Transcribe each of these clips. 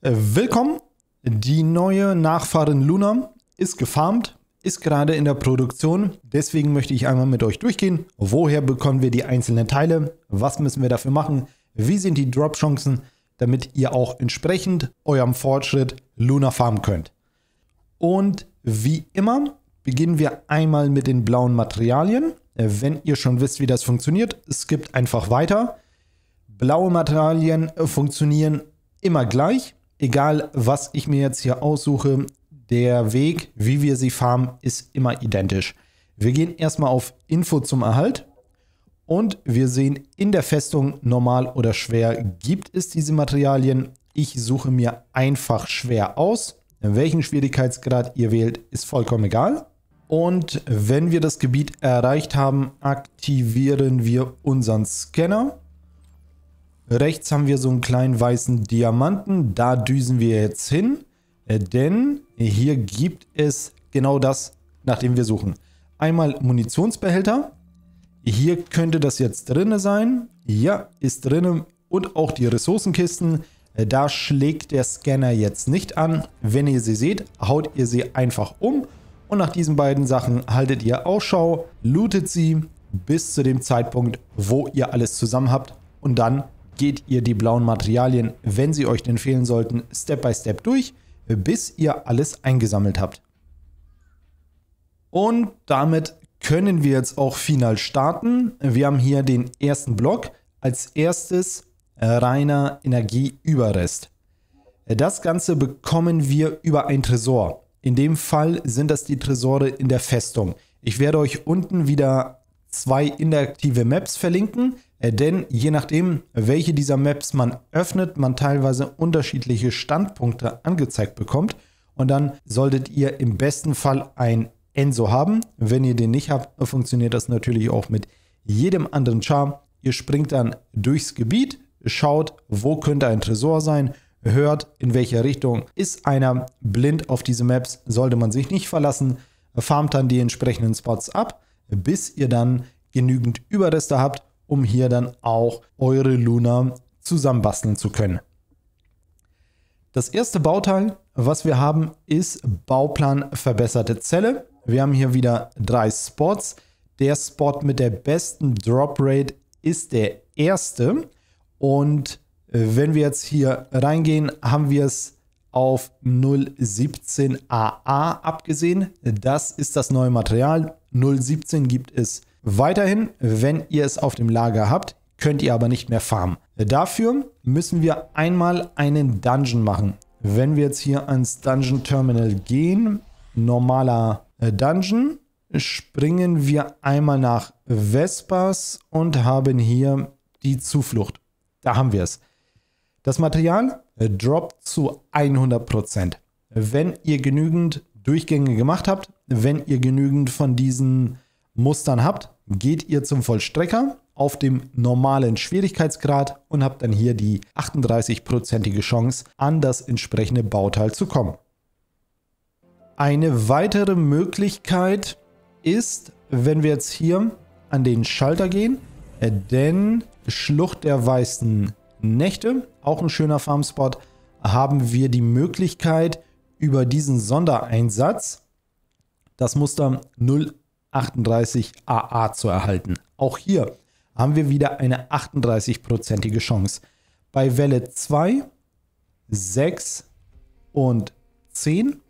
Äh, willkommen! Die neue Nachfahrin Luna ist gefarmt, ist gerade in der Produktion. Deswegen möchte ich einmal mit euch durchgehen. Woher bekommen wir die einzelnen Teile? Was müssen wir dafür machen? Wie sind die Drop-Chancen, damit ihr auch entsprechend eurem Fortschritt Luna farmen könnt? Und wie immer beginnen wir einmal mit den blauen Materialien. Äh, wenn ihr schon wisst, wie das funktioniert, skippt einfach weiter. Blaue Materialien funktionieren immer gleich egal was ich mir jetzt hier aussuche, der Weg, wie wir sie farmen, ist immer identisch. Wir gehen erstmal auf Info zum Erhalt und wir sehen in der Festung normal oder schwer gibt es diese Materialien. Ich suche mir einfach schwer aus. Welchen Schwierigkeitsgrad ihr wählt, ist vollkommen egal. Und wenn wir das Gebiet erreicht haben, aktivieren wir unseren Scanner. Rechts haben wir so einen kleinen weißen Diamanten. Da düsen wir jetzt hin, äh, denn hier gibt es genau das, nach dem wir suchen. Einmal Munitionsbehälter. Hier könnte das jetzt drin sein. Ja, ist drin. Und auch die Ressourcenkisten. Äh, da schlägt der Scanner jetzt nicht an. Wenn ihr sie seht, haut ihr sie einfach um. Und nach diesen beiden Sachen haltet ihr Ausschau, lootet sie bis zu dem Zeitpunkt, wo ihr alles zusammen habt. Und dann geht ihr die blauen Materialien, wenn sie euch denn fehlen sollten, Step by Step durch, bis ihr alles eingesammelt habt. Und damit können wir jetzt auch final starten. Wir haben hier den ersten Block. Als erstes reiner Energieüberrest. Das Ganze bekommen wir über ein Tresor. In dem Fall sind das die Tresore in der Festung. Ich werde euch unten wieder zwei interaktive Maps verlinken. Äh, denn je nachdem, welche dieser Maps man öffnet, man teilweise unterschiedliche Standpunkte angezeigt bekommt. Und dann solltet ihr im besten Fall ein Enso haben. Wenn ihr den nicht habt, funktioniert das natürlich auch mit jedem anderen Charm. Ihr springt dann durchs Gebiet, schaut, wo könnte ein Tresor sein, hört, in welcher Richtung ist einer blind auf diese Maps, sollte man sich nicht verlassen, farmt dann die entsprechenden Spots ab, bis ihr dann genügend Überreste habt um hier dann auch eure Luna zusammenbasteln zu können. Das erste Bauteil, was wir haben, ist Bauplan verbesserte Zelle. Wir haben hier wieder drei Spots. Der Spot mit der besten Drop Rate ist der erste. Und wenn wir jetzt hier reingehen, haben wir es auf 017AA abgesehen. Das ist das neue Material. 017 gibt es Weiterhin, wenn ihr es auf dem Lager habt, könnt ihr aber nicht mehr farmen. Dafür müssen wir einmal einen Dungeon machen. Wenn wir jetzt hier ans Dungeon Terminal gehen, normaler äh, Dungeon, springen wir einmal nach Vespas und haben hier die Zuflucht. Da haben wir es. Das Material äh, droppt zu 100%. Wenn ihr genügend Durchgänge gemacht habt, wenn ihr genügend von diesen Mustern habt, geht ihr zum Vollstrecker auf dem normalen Schwierigkeitsgrad und habt dann hier die 38-prozentige Chance, an das entsprechende Bauteil zu kommen. Eine weitere Möglichkeit ist, wenn wir jetzt hier an den Schalter gehen, äh, denn Schlucht der weißen Nächte, auch ein schöner Farmspot, haben wir die Möglichkeit über diesen Sondereinsatz das Muster 0 38 AA zu erhalten. Auch hier haben wir wieder eine 38-prozentige Chance. Bei Welle 2, 6 und 10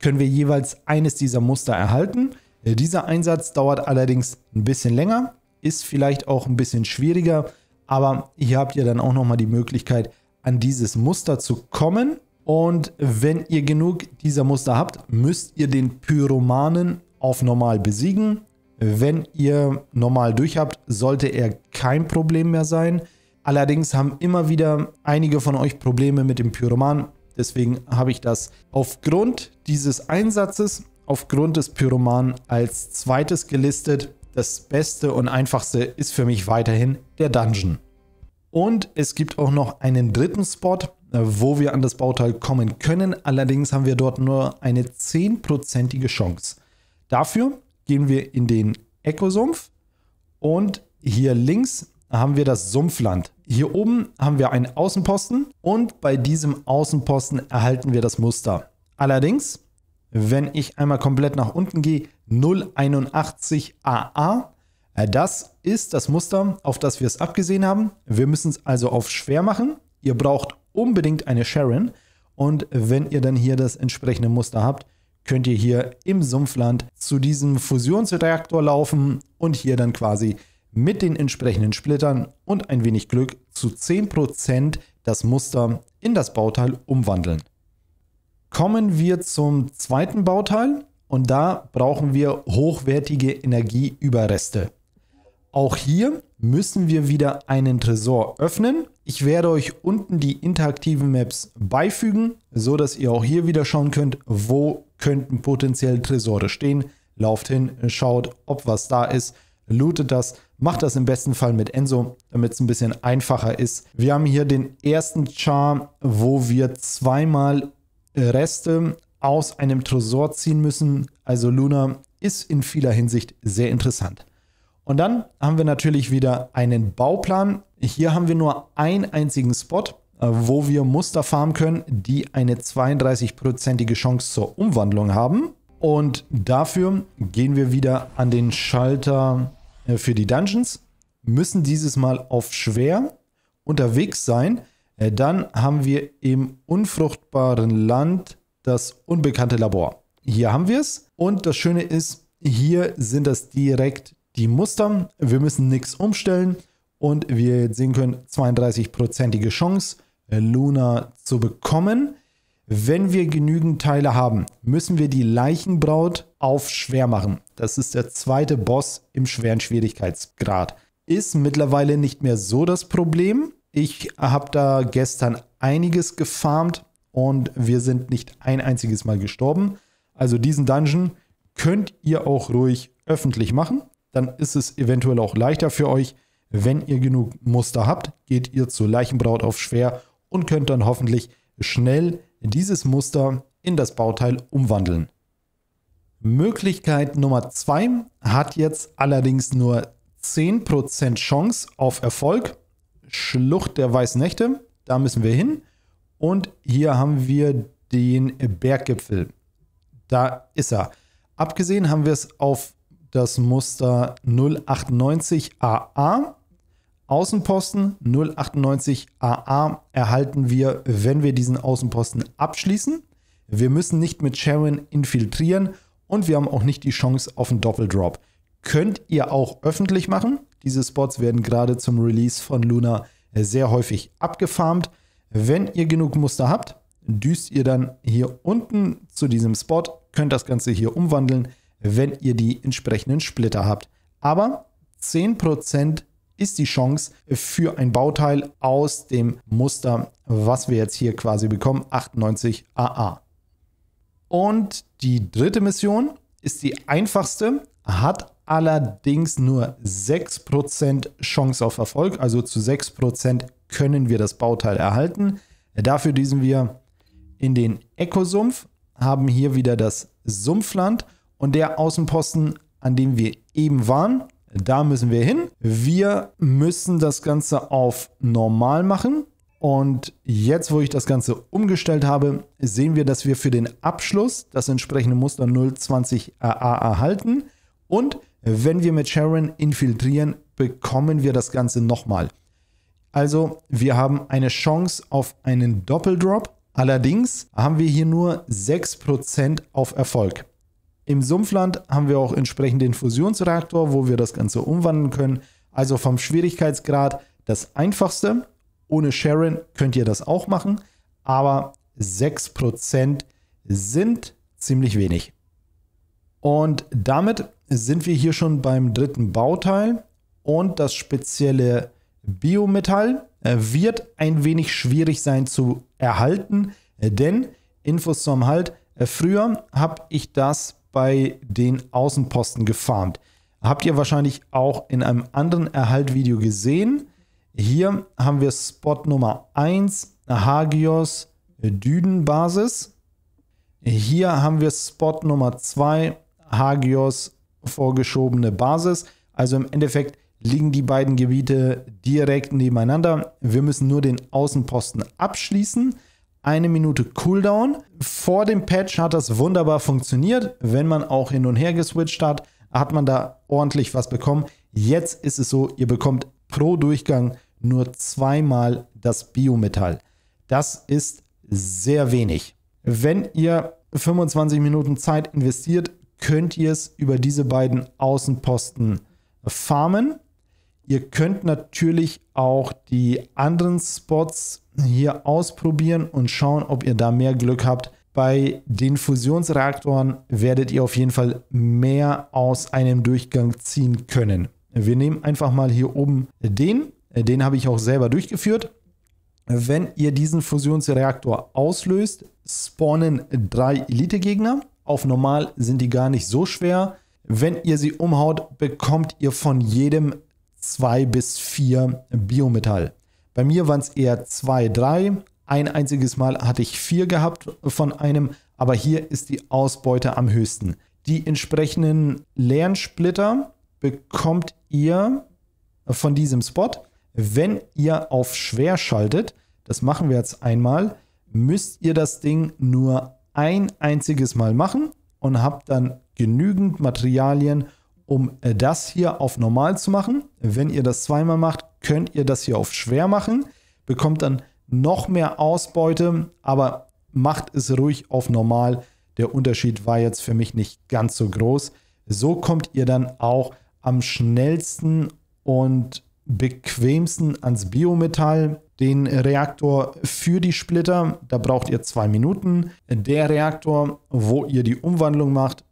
können wir jeweils eines dieser Muster erhalten. Dieser Einsatz dauert allerdings ein bisschen länger, ist vielleicht auch ein bisschen schwieriger, aber hier habt ihr dann auch nochmal die Möglichkeit, an dieses Muster zu kommen. Und wenn ihr genug dieser Muster habt, müsst ihr den Pyromanen auf normal besiegen. Wenn ihr normal durch habt, sollte er kein Problem mehr sein. Allerdings haben immer wieder einige von euch Probleme mit dem Pyroman. Deswegen habe ich das aufgrund dieses Einsatzes, aufgrund des Pyroman als zweites gelistet. Das Beste und Einfachste ist für mich weiterhin der Dungeon. Und es gibt auch noch einen dritten Spot, wo wir an das Bauteil kommen können. Allerdings haben wir dort nur eine 10%ige Chance. Dafür gehen wir in den Ekosumpf und hier links haben wir das Sumpfland. Hier oben haben wir einen Außenposten und bei diesem Außenposten erhalten wir das Muster. Allerdings, wenn ich einmal komplett nach unten gehe, 081 AA, äh, das ist das Muster, auf das wir es abgesehen haben. Wir müssen es also auf schwer machen. Ihr braucht unbedingt eine Sharon und wenn ihr dann hier das entsprechende Muster habt, könnt ihr hier im Sumpfland zu diesem Fusionsreaktor laufen und hier dann quasi mit den entsprechenden Splittern und ein wenig Glück zu 10% das Muster in das Bauteil umwandeln. Kommen wir zum zweiten Bauteil und da brauchen wir hochwertige Energieüberreste. Auch hier müssen wir wieder einen Tresor öffnen. Ich werde euch unten die interaktiven Maps beifügen, so dass ihr auch hier wieder schauen könnt, wo könnten potenziell Tresore stehen. Lauft hin, schaut, ob was da ist, lootet das, macht das im besten Fall mit Enso, damit es ein bisschen einfacher ist. Wir haben hier den ersten Char, wo wir zweimal Reste aus einem Tresor ziehen müssen. Also Luna ist in vieler Hinsicht sehr interessant. Und dann haben wir natürlich wieder einen Bauplan. Hier haben wir nur einen einzigen Spot, wo wir Muster farmen können, die eine 32-prozentige Chance zur Umwandlung haben. Und dafür gehen wir wieder an den Schalter äh, für die Dungeons, müssen dieses Mal auf schwer unterwegs sein. Äh, dann haben wir im unfruchtbaren Land das unbekannte Labor. Hier haben wir es. Und das Schöne ist, hier sind das direkt die Muster. Wir müssen nichts umstellen und jetzt sehen könnt, 32-prozentige Chance, äh, Luna zu bekommen. Wenn wir genügend Teile haben, müssen wir die Leichenbraut auf schwer machen. Das ist der zweite Boss im schweren Schwierigkeitsgrad. Ist mittlerweile nicht mehr so das Problem. Ich habe da gestern einiges gefarmt und wir sind nicht ein einziges Mal gestorben. Also diesen Dungeon könnt ihr auch ruhig öffentlich machen dann ist es eventuell auch leichter für euch. Wenn ihr genug Muster habt, geht ihr zur Leichenbraut auf schwer und könnt dann hoffentlich schnell dieses Muster in das Bauteil umwandeln. Möglichkeit Nummer 2 hat jetzt allerdings nur 10% Chance auf Erfolg. Schlucht der Weißen Nächte, da müssen wir hin. Und hier haben wir den Berggipfel. Da ist er. Abgesehen haben wir es auf das Muster 098AA. Außenposten 098AA erhalten wir, wenn wir diesen Außenposten abschließen. Wir müssen nicht mit Sharon infiltrieren und wir haben auch nicht die Chance auf einen Doppeldrop. Könnt ihr auch öffentlich machen. Diese Spots werden gerade zum Release von Luna sehr häufig abgefarmt. Wenn ihr genug Muster habt, düst ihr dann hier unten zu diesem Spot, könnt das Ganze hier umwandeln wenn ihr die entsprechenden Splitter habt. Aber 10% ist die Chance für ein Bauteil aus dem Muster, was wir jetzt hier quasi bekommen, 98 AA. Und die dritte Mission ist die einfachste, hat allerdings nur 6% Chance auf Erfolg, also zu 6% können wir das Bauteil erhalten. Dafür düsen wir in den Ekosumpf, haben hier wieder das Sumpfland und der Außenposten, an dem wir eben waren, da müssen wir hin. Wir müssen das Ganze auf normal machen. Und jetzt, wo ich das Ganze umgestellt habe, sehen wir, dass wir für den Abschluss das entsprechende Muster 020 AA erhalten. Und wenn wir mit Sharon infiltrieren, bekommen wir das Ganze nochmal. Also wir haben eine Chance auf einen Doppeldrop. Allerdings haben wir hier nur 6% auf Erfolg. Im Sumpfland haben wir auch entsprechend den Fusionsreaktor, wo wir das Ganze umwandeln können. Also vom Schwierigkeitsgrad das einfachste. Ohne Sharon könnt ihr das auch machen, aber 6% sind ziemlich wenig. Und damit sind wir hier schon beim dritten Bauteil und das spezielle Biometall äh, wird ein wenig schwierig sein zu erhalten, denn Infos zum Halt. Äh, früher habe ich das bei den Außenposten gefarmt. Habt ihr wahrscheinlich auch in einem anderen Erhalt-Video gesehen. Hier haben wir Spot Nummer 1, Hagios Düdenbasis. Hier haben wir Spot Nummer 2, Hagios vorgeschobene Basis. Also im Endeffekt liegen die beiden Gebiete direkt nebeneinander. Wir müssen nur den Außenposten abschließen. Eine Minute Cooldown. Vor dem Patch hat das wunderbar funktioniert. Wenn man auch hin und her geswitcht hat, hat man da ordentlich was bekommen. Jetzt ist es so, ihr bekommt pro Durchgang nur zweimal das Biometall. Das ist sehr wenig. Wenn ihr 25 Minuten Zeit investiert, könnt ihr es über diese beiden Außenposten farmen. Ihr könnt natürlich auch die anderen Spots hier ausprobieren und schauen, ob ihr da mehr Glück habt. Bei den Fusionsreaktoren werdet ihr auf jeden Fall mehr aus einem Durchgang ziehen können. Wir nehmen einfach mal hier oben den. Den habe ich auch selber durchgeführt. Wenn ihr diesen Fusionsreaktor auslöst, spawnen drei Elite-Gegner. Auf normal sind die gar nicht so schwer. Wenn ihr sie umhaut, bekommt ihr von jedem zwei bis vier Biometall. Bei mir waren es eher zwei, drei. Ein einziges Mal hatte ich vier gehabt von einem, aber hier ist die Ausbeute am höchsten. Die entsprechenden leeren Splitter bekommt ihr von diesem Spot. Wenn ihr auf schwer schaltet, das machen wir jetzt einmal, müsst ihr das Ding nur ein einziges Mal machen und habt dann genügend Materialien, um äh, das hier auf normal zu machen. Wenn ihr das zweimal macht, könnt ihr das hier auf schwer machen, bekommt dann noch mehr Ausbeute, aber macht es ruhig auf normal. Der Unterschied war jetzt für mich nicht ganz so groß. So kommt ihr dann auch am schnellsten und bequemsten ans Biometall den Reaktor für die Splitter. Da braucht ihr zwei Minuten. Der Reaktor, wo ihr die Umwandlung macht,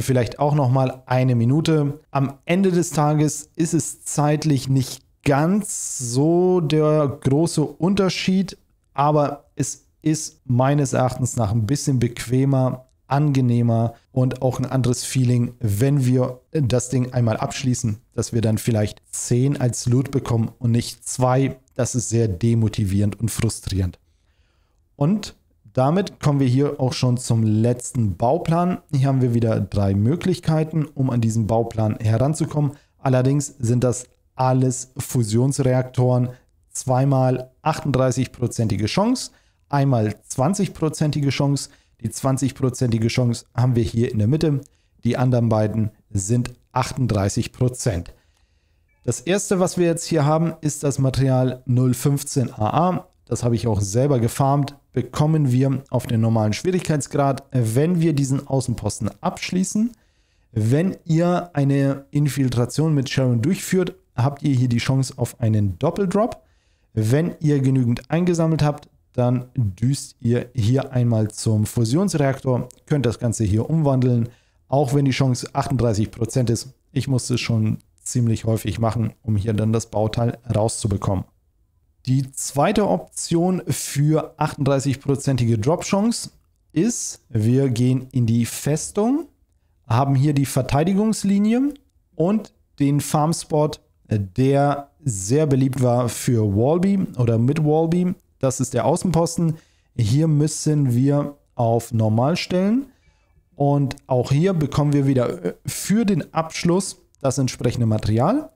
vielleicht auch noch mal eine Minute. Am Ende des Tages ist es zeitlich nicht ganz so der große Unterschied, aber es ist meines Erachtens nach ein bisschen bequemer, angenehmer und auch ein anderes Feeling, wenn wir das Ding einmal abschließen, dass wir dann vielleicht 10 als Loot bekommen und nicht 2 das ist sehr demotivierend und frustrierend. Und damit kommen wir hier auch schon zum letzten Bauplan. Hier haben wir wieder drei Möglichkeiten, um an diesen Bauplan heranzukommen. Allerdings sind das alles Fusionsreaktoren. Zweimal 38-prozentige Chance, einmal 20-prozentige Chance. Die 20-prozentige Chance haben wir hier in der Mitte. Die anderen beiden sind 38 Prozent. Das erste, was wir jetzt hier haben, ist das Material 015AA. Das habe ich auch selber gefarmt. Bekommen wir auf den normalen Schwierigkeitsgrad, wenn wir diesen Außenposten abschließen. Wenn ihr eine Infiltration mit Sharon durchführt, habt ihr hier die Chance auf einen Doppeldrop. Wenn ihr genügend eingesammelt habt, dann düst ihr hier einmal zum Fusionsreaktor, könnt das Ganze hier umwandeln, auch wenn die Chance 38% ist. Ich musste es schon ziemlich häufig machen, um hier dann das Bauteil rauszubekommen. Die zweite Option für 38-prozentige Drop-Chance ist, wir gehen in die Festung, haben hier die Verteidigungslinie und den Farmspot, der sehr beliebt war für Wallby oder mit Wallby. Das ist der Außenposten. Hier müssen wir auf Normal stellen. Und auch hier bekommen wir wieder für den Abschluss das entsprechende Material.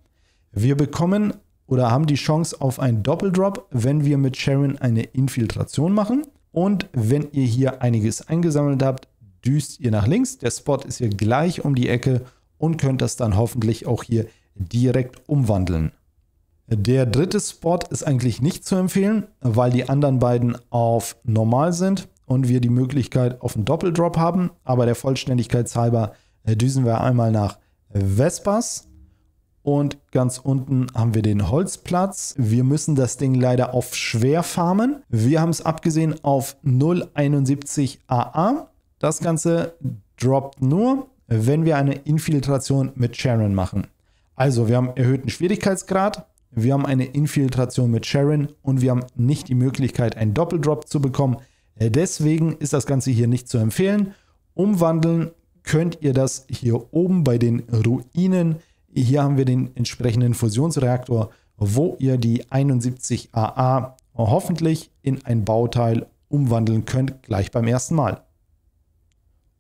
Wir bekommen oder haben die Chance auf einen Doppeldrop, wenn wir mit Sharon eine Infiltration machen. Und wenn ihr hier einiges eingesammelt habt, düst ihr nach links. Der Spot ist hier gleich um die Ecke und könnt das dann hoffentlich auch hier direkt umwandeln. Der dritte Spot ist eigentlich nicht zu empfehlen, weil die anderen beiden auf normal sind und wir die Möglichkeit auf einen Doppeldrop haben. Aber der Vollständigkeit halber düsen wir einmal nach Vespas. Und ganz unten haben wir den Holzplatz. Wir müssen das Ding leider auf schwer farmen. Wir haben es abgesehen auf 071 AA. Das Ganze droppt nur, wenn wir eine Infiltration mit Sharon machen. Also wir haben erhöhten Schwierigkeitsgrad, wir haben eine Infiltration mit Sharon und wir haben nicht die Möglichkeit, einen Doppeldrop zu bekommen. Deswegen ist das Ganze hier nicht zu empfehlen. Umwandeln könnt ihr das hier oben bei den Ruinen, hier haben wir den entsprechenden Fusionsreaktor, wo ihr die 71AA hoffentlich in ein Bauteil umwandeln könnt, gleich beim ersten Mal.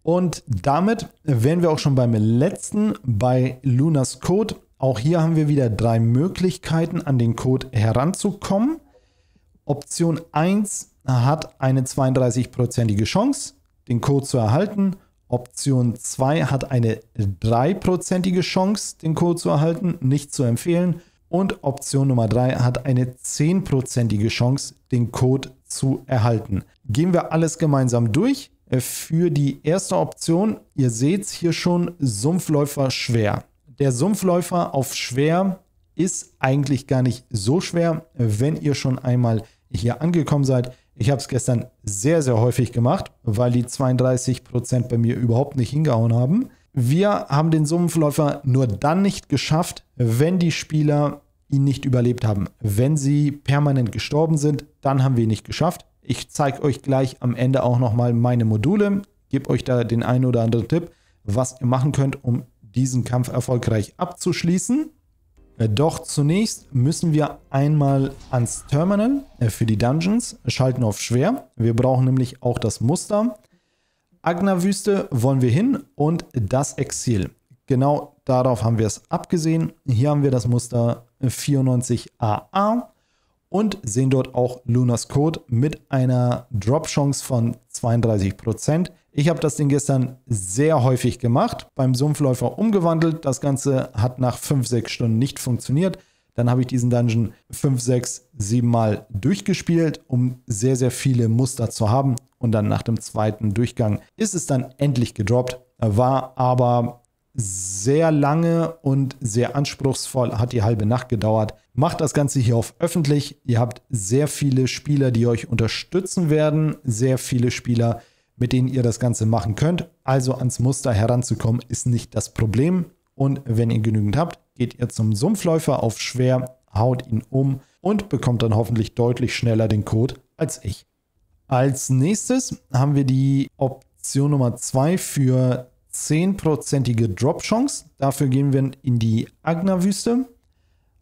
Und damit wären wir auch schon beim letzten bei Lunas Code. Auch hier haben wir wieder drei Möglichkeiten, an den Code heranzukommen. Option 1 hat eine 32-prozentige Chance, den Code zu erhalten. Option 2 hat eine 3-prozentige Chance, den Code zu erhalten, nicht zu empfehlen. Und Option Nummer 3 hat eine 10-prozentige Chance, den Code zu erhalten. Gehen wir alles gemeinsam durch. Für die erste Option, ihr seht es hier schon, Sumpfläufer schwer. Der Sumpfläufer auf schwer ist eigentlich gar nicht so schwer, wenn ihr schon einmal hier angekommen seid. Ich habe es gestern sehr, sehr häufig gemacht, weil die 32% bei mir überhaupt nicht hingehauen haben. Wir haben den Sumpfläufer nur dann nicht geschafft, wenn die Spieler ihn nicht überlebt haben. Wenn sie permanent gestorben sind, dann haben wir ihn nicht geschafft. Ich zeige euch gleich am Ende auch nochmal meine Module, gebe euch da den einen oder anderen Tipp, was ihr machen könnt, um diesen Kampf erfolgreich abzuschließen. Äh, doch zunächst müssen wir einmal ans Terminal äh, für die Dungeons schalten auf schwer. Wir brauchen nämlich auch das Muster. Agna-Wüste wollen wir hin und das Exil. Genau darauf haben wir es abgesehen. Hier haben wir das Muster 94AA und sehen dort auch Lunas Code mit einer Drop-Chance von 32%. Ich habe das Ding gestern sehr häufig gemacht, beim Sumpfläufer umgewandelt. Das Ganze hat nach 5-6 Stunden nicht funktioniert. Dann habe ich diesen Dungeon 5, 6, 7 Mal durchgespielt, um sehr, sehr viele Muster zu haben. Und dann nach dem zweiten Durchgang ist es dann endlich gedroppt. War aber sehr lange und sehr anspruchsvoll, hat die halbe Nacht gedauert. Macht das Ganze hier auf öffentlich. Ihr habt sehr viele Spieler, die euch unterstützen werden, sehr viele Spieler, mit denen ihr das Ganze machen könnt. Also ans Muster heranzukommen ist nicht das Problem. Und wenn ihr genügend habt, geht ihr zum Sumpfläufer auf schwer, haut ihn um und bekommt dann hoffentlich deutlich schneller den Code als ich. Als nächstes haben wir die Option Nummer 2 für 10%ige Drop-Chance. Dafür gehen wir in die Agna-Wüste.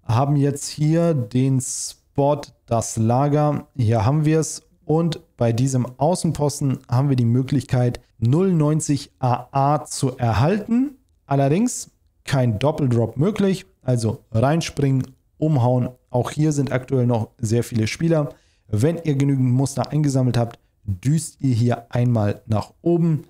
Haben jetzt hier den Spot, das Lager. Hier haben wir es. Und bei diesem Außenposten haben wir die Möglichkeit, 090 AA zu erhalten. Allerdings kein Doppeldrop möglich. Also reinspringen, umhauen. Auch hier sind aktuell noch sehr viele Spieler. Wenn ihr genügend Muster eingesammelt habt, düst ihr hier einmal nach oben.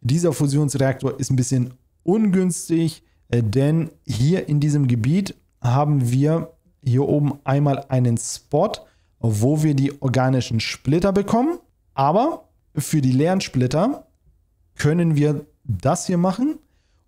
Dieser Fusionsreaktor ist ein bisschen ungünstig, äh, denn hier in diesem Gebiet haben wir hier oben einmal einen Spot, wo wir die organischen Splitter bekommen. Aber für die leeren Splitter können wir das hier machen.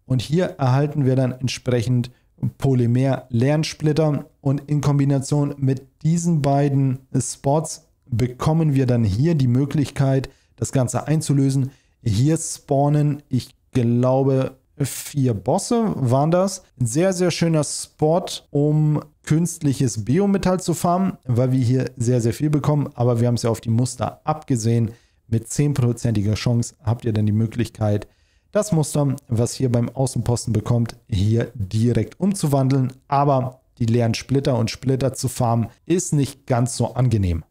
Und hier erhalten wir dann entsprechend Polymer-Lernsplitter. Und in Kombination mit diesen beiden Spots bekommen wir dann hier die Möglichkeit, das Ganze einzulösen. Hier spawnen, ich glaube, vier Bosse waren das. Ein sehr, sehr schöner Spot, um künstliches Biometall zu farmen, weil wir hier sehr, sehr viel bekommen. Aber wir haben es ja auf die Muster abgesehen. Mit 10%iger Chance habt ihr dann die Möglichkeit, das Muster, was hier beim Außenposten bekommt, hier direkt umzuwandeln. Aber die leeren Splitter und Splitter zu farmen, ist nicht ganz so angenehm.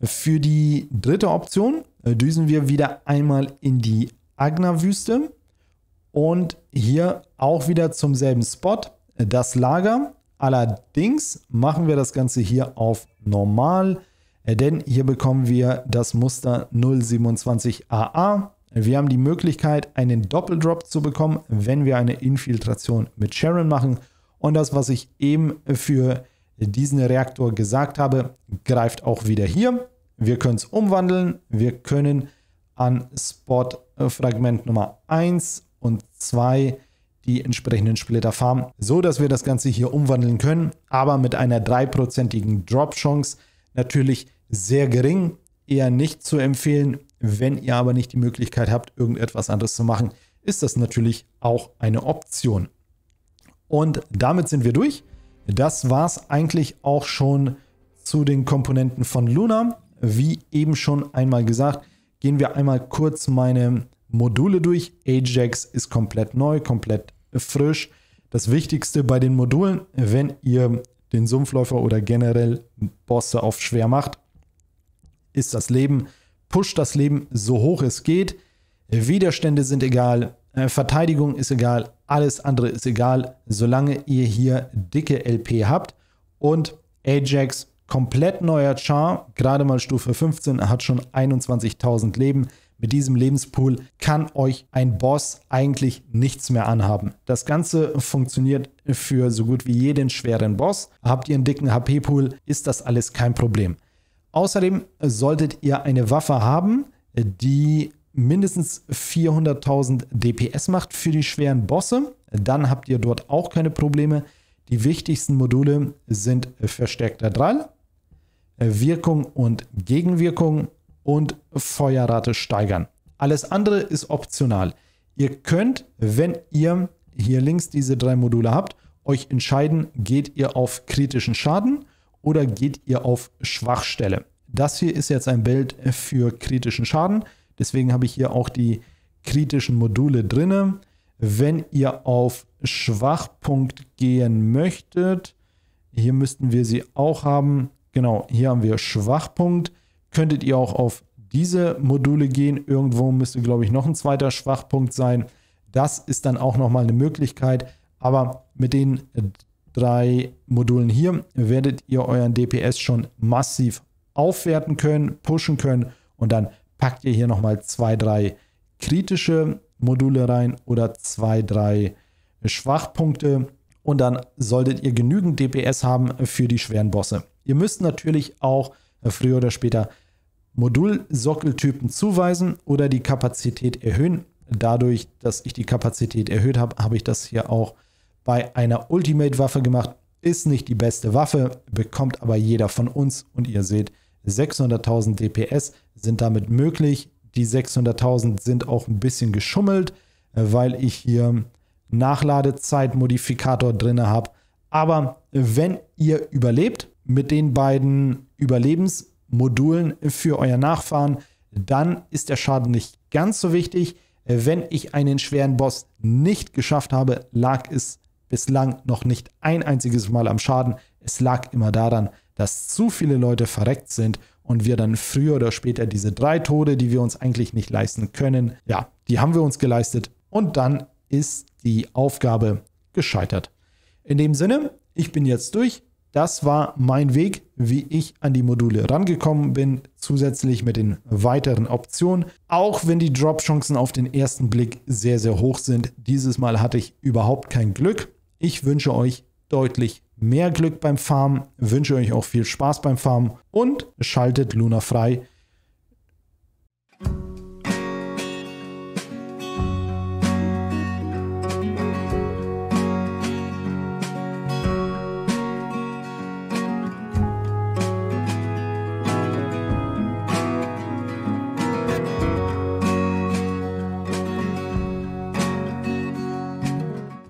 Für die dritte Option äh, düsen wir wieder einmal in die Agna-Wüste und hier auch wieder zum selben Spot, das Lager. Allerdings machen wir das Ganze hier auf normal, äh, denn hier bekommen wir das Muster 027AA. Wir haben die Möglichkeit, einen Doppeldrop zu bekommen, wenn wir eine Infiltration mit Sharon machen. Und das, was ich eben für diesen Reaktor gesagt habe, greift auch wieder hier. Wir können es umwandeln. Wir können an Spot-Fragment Nummer 1 und 2 die entsprechenden Splitter farmen, so dass wir das Ganze hier umwandeln können, aber mit einer 3%igen Drop-Chance. Natürlich sehr gering, eher nicht zu empfehlen. Wenn ihr aber nicht die Möglichkeit habt, irgendetwas anderes zu machen, ist das natürlich auch eine Option. Und damit sind wir durch. Das war es eigentlich auch schon zu den Komponenten von Luna. Wie eben schon einmal gesagt, gehen wir einmal kurz meine Module durch. Ajax ist komplett neu, komplett frisch. Das Wichtigste bei den Modulen, wenn ihr den Sumpfläufer oder generell Bosse auf schwer macht, ist das Leben. Pusht das Leben so hoch es geht. Widerstände sind egal, Äh, Verteidigung ist egal, alles andere ist egal, solange ihr hier dicke LP habt. Und Ajax, komplett neuer Char, gerade mal Stufe 15, hat schon 21.000 Leben. Mit diesem Lebenspool kann euch ein Boss eigentlich nichts mehr anhaben. Das Ganze funktioniert für so gut wie jeden schweren Boss. Habt ihr einen dicken HP-Pool, ist das alles kein Problem. Außerdem solltet ihr eine Waffe haben, die mindestens 400.000 DPS macht für die schweren Bosse. Dann habt ihr dort auch keine Probleme. Die wichtigsten Module sind verstärkter Drall, Wirkung und Gegenwirkung und Feuerrate steigern. Alles andere ist optional. Ihr könnt, wenn ihr hier links diese drei Module habt, euch entscheiden, geht ihr auf kritischen Schaden oder geht ihr auf Schwachstelle. Das hier ist jetzt ein Bild für kritischen Schaden. Deswegen habe ich hier auch die kritischen Module drin. Wenn ihr auf Schwachpunkt gehen möchtet, hier müssten wir sie auch haben. Genau, hier haben wir Schwachpunkt. Könntet ihr auch auf diese Module gehen. Irgendwo müsste, glaube ich, noch ein zweiter Schwachpunkt sein. Das ist dann auch nochmal eine Möglichkeit. Aber mit den drei Modulen hier werdet ihr euren DPS schon massiv aufwerten können, pushen können und dann packt ihr hier nochmal zwei, drei kritische Module rein oder zwei, drei Schwachpunkte und dann solltet ihr genügend DPS haben für die schweren Bosse. Ihr müsst natürlich auch früher oder später Modulsockeltypen zuweisen oder die Kapazität erhöhen. Dadurch, dass ich die Kapazität erhöht habe, habe ich das hier auch bei einer Ultimate-Waffe gemacht. Ist nicht die beste Waffe, bekommt aber jeder von uns und ihr seht, 600.000 DPS sind damit möglich. Die 600.000 sind auch ein bisschen geschummelt, weil ich hier Nachladezeitmodifikator drin habe. Aber wenn ihr überlebt mit den beiden Überlebensmodulen für euer Nachfahren, dann ist der Schaden nicht ganz so wichtig. Wenn ich einen schweren Boss nicht geschafft habe, lag es bislang noch nicht ein einziges Mal am Schaden. Es lag immer daran, dass zu viele Leute verreckt sind und wir dann früher oder später diese drei Tode, die wir uns eigentlich nicht leisten können, ja, die haben wir uns geleistet und dann ist die Aufgabe gescheitert. In dem Sinne, ich bin jetzt durch. Das war mein Weg, wie ich an die Module rangekommen bin, zusätzlich mit den weiteren Optionen. Auch wenn die Drop-Chancen auf den ersten Blick sehr, sehr hoch sind. Dieses Mal hatte ich überhaupt kein Glück. Ich wünsche euch deutlich mehr Glück beim Farmen, wünsche euch auch viel Spaß beim Farmen und schaltet Luna frei